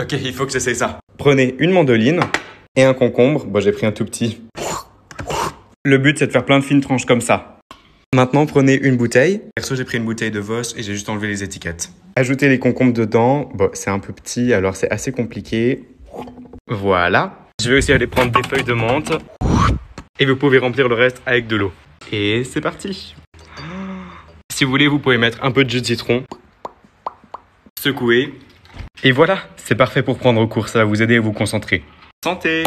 Ok, il faut que j'essaie ça. Prenez une mandoline et un concombre. Bon, j'ai pris un tout petit. Le but, c'est de faire plein de fines tranches comme ça. Maintenant, prenez une bouteille. Perso, j'ai pris une bouteille de Vos et j'ai juste enlevé les étiquettes. Ajoutez les concombres dedans. Bon, c'est un peu petit, alors c'est assez compliqué. Voilà. Je vais aussi aller prendre des feuilles de menthe. Et vous pouvez remplir le reste avec de l'eau. Et c'est parti. Si vous voulez, vous pouvez mettre un peu de jus de citron. Secouer. Et voilà, c'est parfait pour prendre cours. Ça va vous aider à vous concentrer. Santé